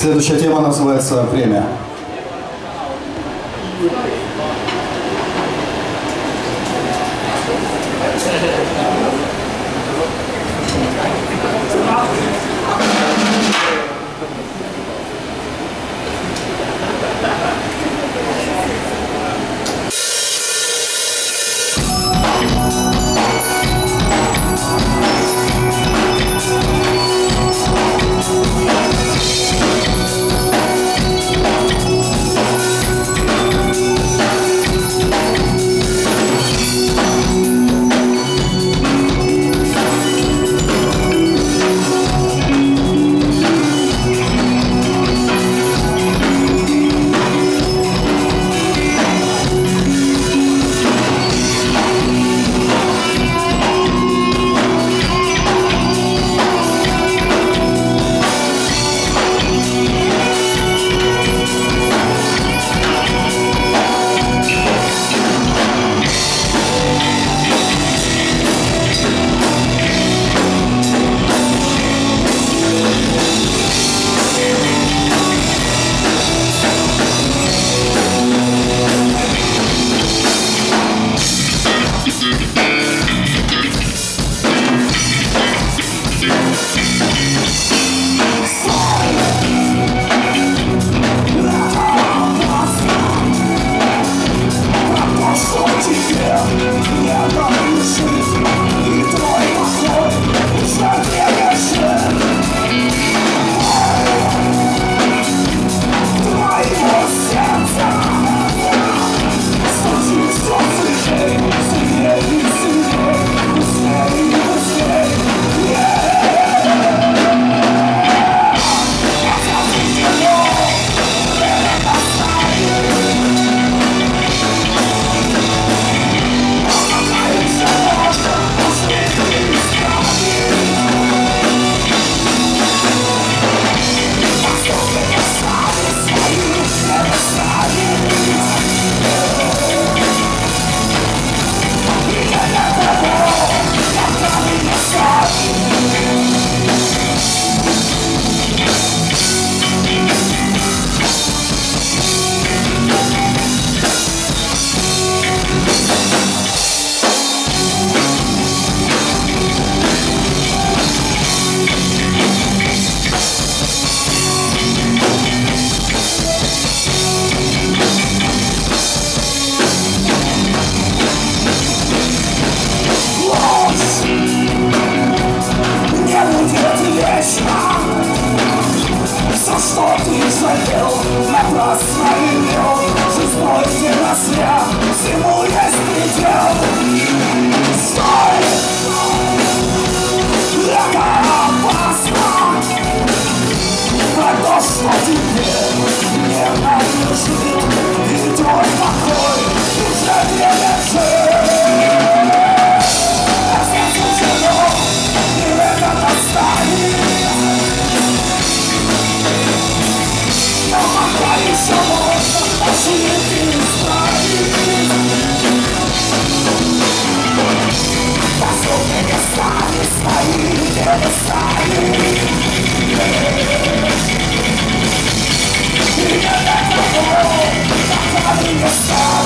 Следующая тема называется «Премия». Someone, I see it in his Yes, sir!